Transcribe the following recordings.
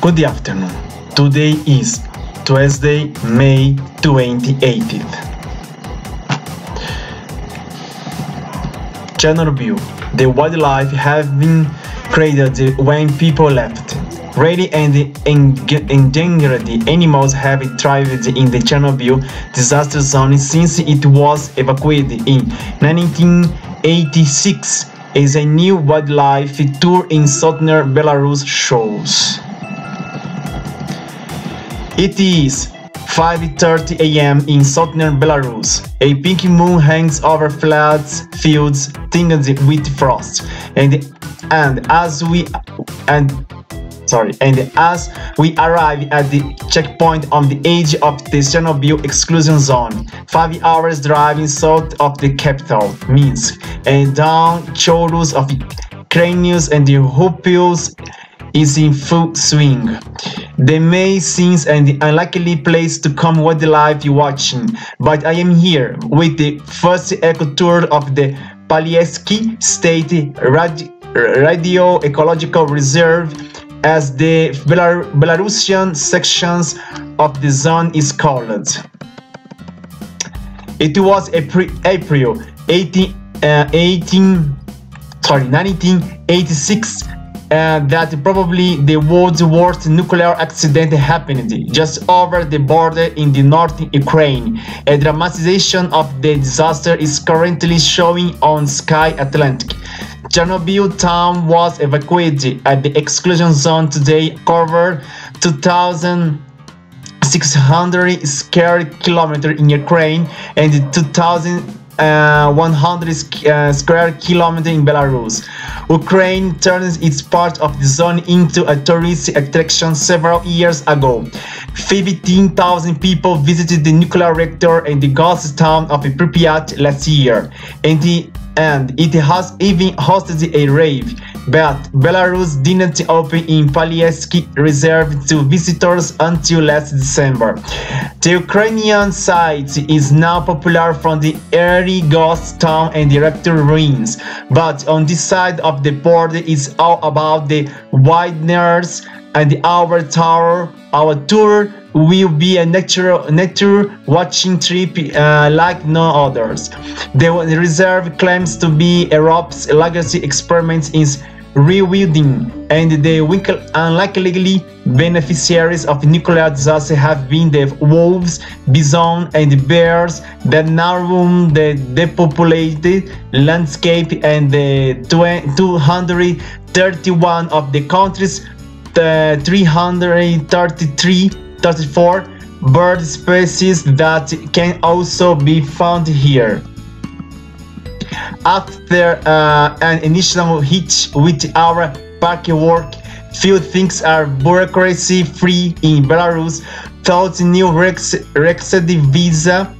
Good afternoon. Today is Tuesday, May 28th. Chernobyl. The wildlife have been created when people left. Rare and endangered animals have thrived in the Chernobyl disaster zone since it was evacuated in 1986 as a new wildlife tour in southern Belarus shows. It is 5.30 am in southern Belarus. A pink moon hangs over flat fields tinged with frost. And and as we and sorry and as we arrive at the checkpoint on the edge of the Chernobyl exclusion zone, five hours driving south of the capital, Minsk, and down chorus of cranes and the hoopoes is in full swing. The May scenes and the unlikely place to come wildlife watching, but I am here with the first eco tour of the Palieski State Radi Radio Ecological Reserve as the Belar Belarusian sections of the zone is called. It was April, April 18, uh, 18 sorry 1986 uh, that probably the world's worst nuclear accident happened just over the border in the northern Ukraine. A dramatization of the disaster is currently showing on Sky Atlantic. Chernobyl town was evacuated at the exclusion zone today, covered 2,600 square kilometers in Ukraine and 2,000 uh, 100 uh, square kilometers in Belarus. Ukraine turned its part of the zone into a tourist attraction several years ago. 15,000 people visited the nuclear reactor in the ghost town of Pripyat last year, and, the, and it has even hosted a rave but Belarus didn't open in Palieski Reserve to visitors until last December. The Ukrainian site is now popular from the early ghost town and director ruins, but on this side of the border is all about the wideners and the our tower. Our tour will be a nature, nature watching trip uh, like no others. The reserve claims to be Europe's legacy experiment in rewilding, and the unlikely beneficiaries of nuclear disaster have been the wolves, bison, and bears that now roam the depopulated landscape and the 231 of the country's uh, 333 34 bird species that can also be found here. After uh, an initial hitch with our parking work, few things are bureaucracy free in Belarus. Thought new Rex, Rexed visa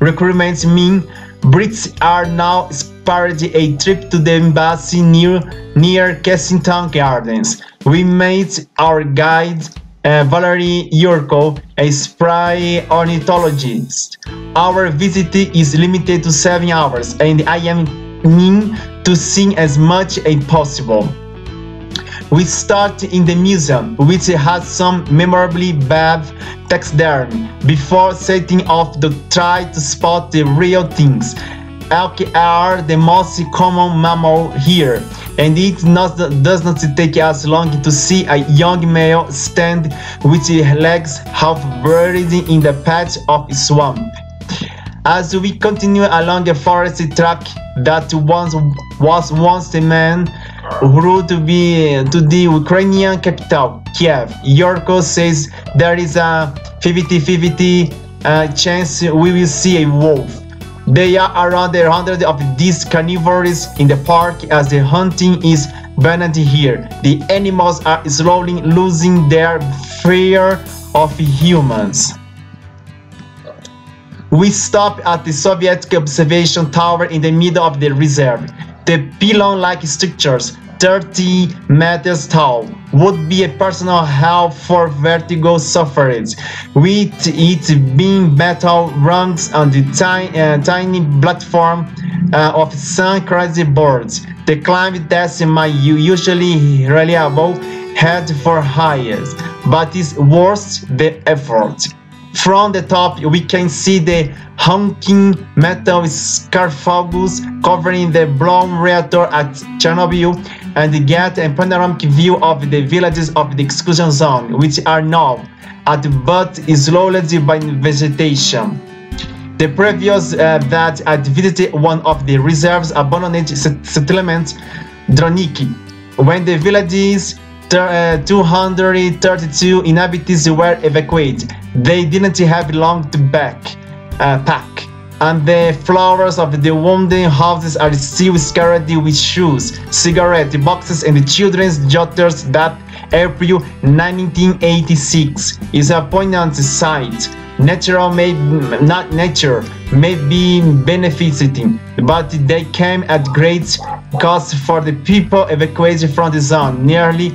requirements mean Brits are now spared a trip to the embassy near near Kensington Gardens. We made our guide uh, Valery Yurko, a spry ornithologist. Our visit is limited to 7 hours and I am mean to see as much as possible. We start in the museum, which has some memorably bad taxidermy, before setting off to try to spot the real things. Elk are the most common mammal here, and it not, does not take us long to see a young male stand with his legs half buried in the patch of swamp. As we continue along a forest track that once was once the man route to be to the Ukrainian capital, Kiev, Yurko says there is a 50-50 uh, chance we will see a wolf. There are around a hundred of these carnivores in the park as the hunting is banned here. The animals are slowly losing their fear of humans. We stop at the Soviet observation tower in the middle of the reserve. The pylon-like structures 30 meters tall would be a personal hell for vertigo sufferers, with it being metal rungs on the tiny, uh, tiny platform uh, of some crazy boards. The climb test my usually reliable head for highest. but it's worth the effort. From the top, we can see the honking metal sarcophagus covering the blown reactor at Chernobyl and get a panoramic view of the villages of the exclusion zone, which are now at but slowly by vegetation. The previous uh, that I visited one of the reserves abandoned settlements, Droniki, when the village's uh, 232 inhabitants were evacuated. They didn't have long to back, uh, pack, and the floors of the wounded houses are still scattered with shoes, cigarette boxes, and children's jotters that April 1986 is a poignant sight. Natural may not nature may be benefiting, but they came at great cost for the people evacuated from the zone. Nearly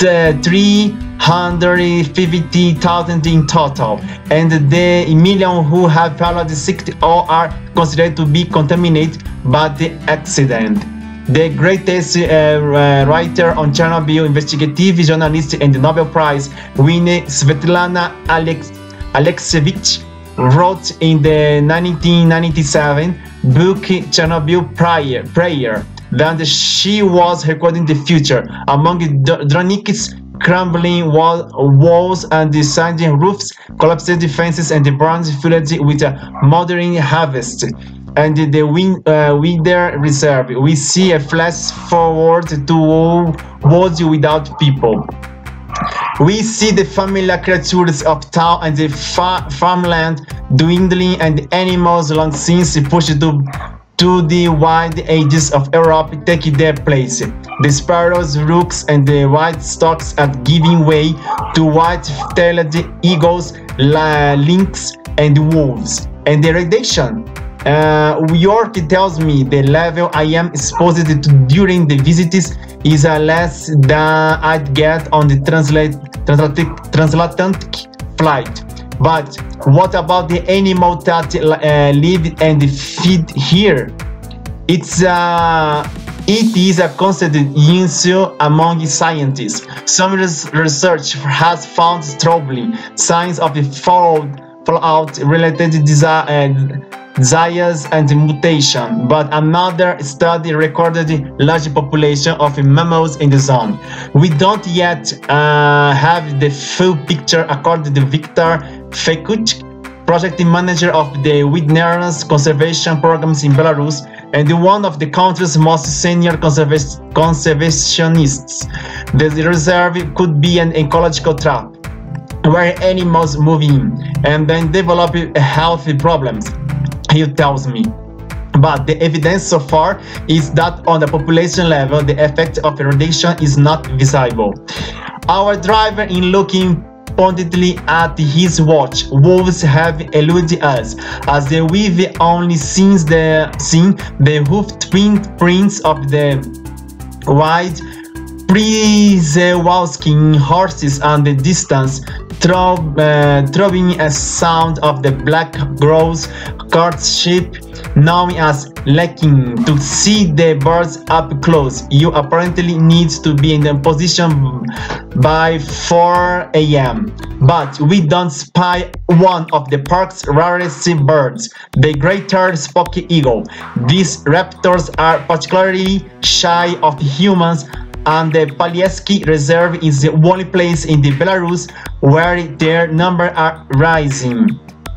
350,000 in total, and the million who have followed sick or are considered to be contaminated by the accident. The greatest uh, writer on Chernobyl, investigative journalist and Nobel Prize winner Svetlana Alex Alexievich wrote in the 1997 book Chernobyl Prayer, Prayer that she was recording the future among Droniki's crumbling wall, walls and the siding roofs, collapsed fences, and the bronze filled with a modern harvest. And the wind, uh, Winter Reserve, we see a flash forward to worlds without people. We see the familiar creatures of town and the fa farmland dwindling and animals long since pushed to to the wild ages of Europe take their place. The sparrows, rooks, and the white storks are giving way to white-tailed eagles, lynx, and wolves. And the radiation uh, York tells me the level I am exposed to during the visits is uh, less than I'd get on the transatlantic flight. But what about the animal that uh, live and feed here? It's uh, it is a constant issue among scientists. Some research has found troubling signs of the fallout related disease disease and mutation, but another study recorded large population of mammals in the zone. We don't yet uh, have the full picture according to Victor Fenchuk, project manager of the Wilderness Conservation Programs in Belarus and one of the country's most senior conservationists. The reserve could be an ecological trap where animals move in and then develop health problems he tells me. But the evidence so far is that on the population level, the effect of radiation is not visible. Our driver, in looking at his watch, wolves have eluded us, as we've only seen the seen the hoofed prints of the wide Przewalski horses and the distance, throb, uh, throbbing a sound of the black grouse courtship known as lekking. To see the birds up close, you apparently need to be in the position by 4 a.m. But we don't spy one of the park's rarest birds, the greater spotted eagle. These raptors are particularly shy of humans and the Palieski Reserve is the only place in the Belarus where their numbers are rising.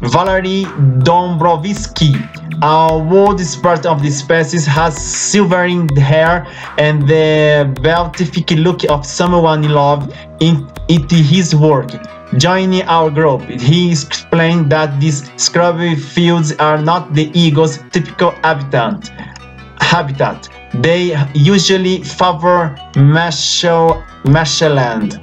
Valery Dombrovsky, a world expert of the species, has silvering hair and the beatific look of someone in love in, in his work. Joining our group, he explained that these scrubby fields are not the eagle's typical habitat. habitat. They usually favor marshland.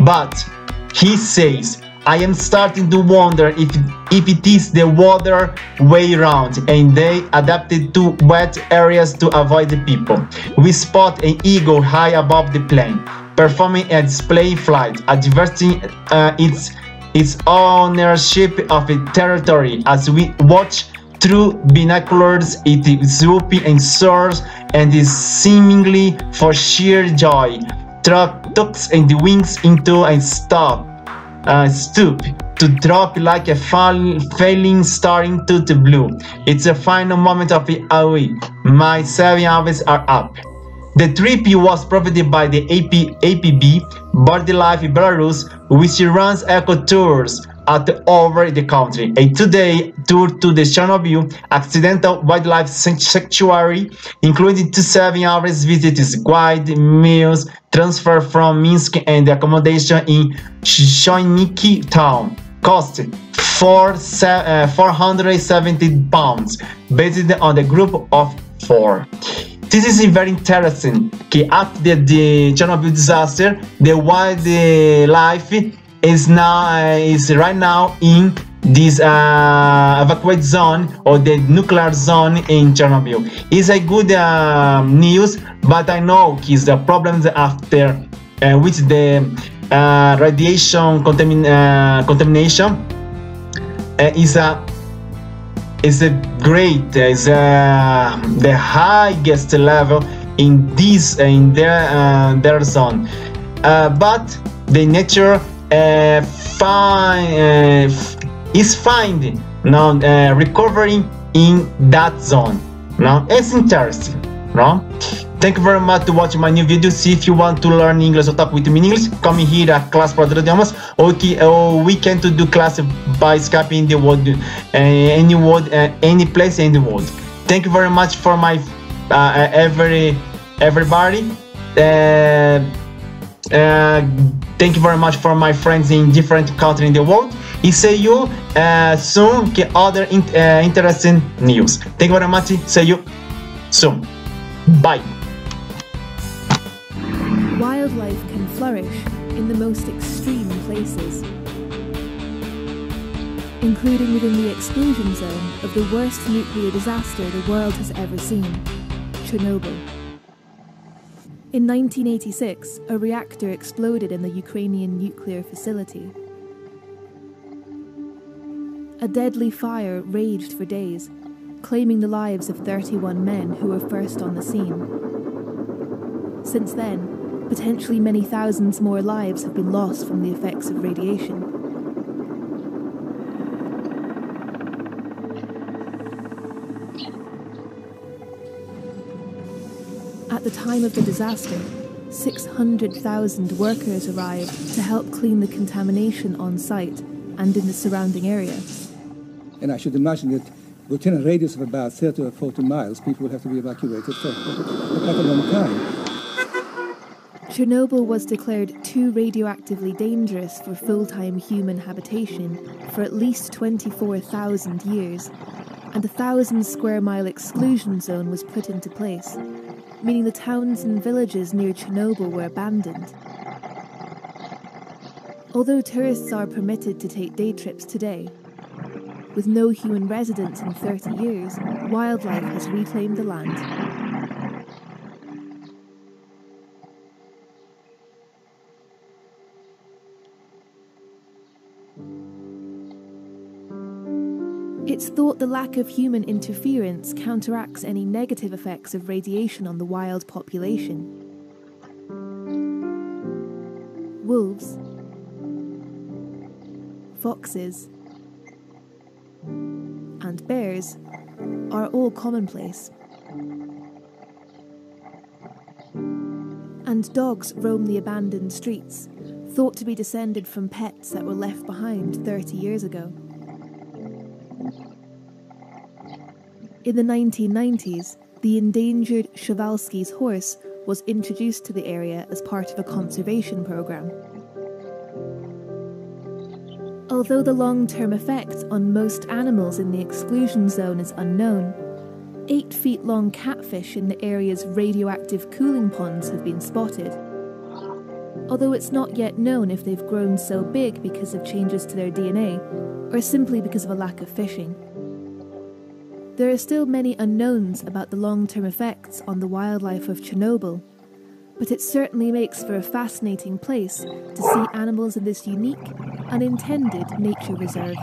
But he says, I am starting to wonder if, if it is the water way around and they adapted to wet areas to avoid the people. We spot an eagle high above the plane, performing a display flight, adverting uh, its, its ownership of a territory as we watch through binoculars, it swoops and soars and is seemingly for sheer joy. Truck tucks and wings into a stop, uh, stoop to drop like a fall, failing star into the blue. It's a final moment of the hour. My seven hours are up. The trip was provided by the AP, APB BirdLife Belarus, which runs eco tours at over the country. A two-day tour to the Chernobyl Accidental Wildlife Sanctuary, including two seven hours visits, guide, meals, transfer from Minsk and accommodation in Khoiniki town. Cost for uh, 470 pounds, based on the group of four. This is very interesting. Okay, after the, the Chernobyl disaster, the wildlife is now uh, is right now in this uh, evacuate zone or the nuclear zone in Chernobyl. It's a good uh, news, but I know is the problems after uh, with the uh, radiation contamin uh, contamination uh, is a is a great is a, the highest level in this in their uh, their zone uh, but the nature uh, find, is finding now recovering in that zone now it's interesting no Thank you very much to watching my new video. See if you want to learn English or talk with me in English, come here at Class for Idiomas or, or we can to do class by Skype in the world, uh, any world, uh, any place in the world. Thank you very much for my uh, every everybody. Uh, thank you very much for my friends in different countries in the world. I see you uh, soon get other in, uh, interesting news. Thank you very much. See you soon. Bye. Wildlife can flourish in the most extreme places, including within the exclusion zone of the worst nuclear disaster the world has ever seen Chernobyl. In 1986, a reactor exploded in the Ukrainian nuclear facility. A deadly fire raged for days, claiming the lives of 31 men who were first on the scene. Since then, potentially many thousands more lives have been lost from the effects of radiation. The time of the disaster, 600,000 workers arrived to help clean the contamination on site and in the surrounding area. And I should imagine that within a radius of about 30 or 40 miles, people would have to be evacuated for quite a long time. Chernobyl was declared too radioactively dangerous for full time human habitation for at least 24,000 years, and a thousand square mile exclusion zone was put into place, meaning the towns and villages near Chernobyl were abandoned. Although tourists are permitted to take day trips today, with no human residents in 30 years, wildlife has reclaimed the land. It's thought the lack of human interference counteracts any negative effects of radiation on the wild population. Wolves, foxes, and bears are all commonplace. And dogs roam the abandoned streets, thought to be descended from pets that were left behind 30 years ago. In the 1990s, the endangered Przewalski's horse was introduced to the area as part of a conservation programme. Although the long term effect on most animals in the exclusion zone is unknown, eight feet long catfish in the area's radioactive cooling ponds have been spotted. Although it's not yet known if they've grown so big because of changes to their DNA or simply because of a lack of fishing. There are still many unknowns about the long term effects on the wildlife of Chernobyl, but it certainly makes for a fascinating place to see animals in this unique, unintended nature reserve.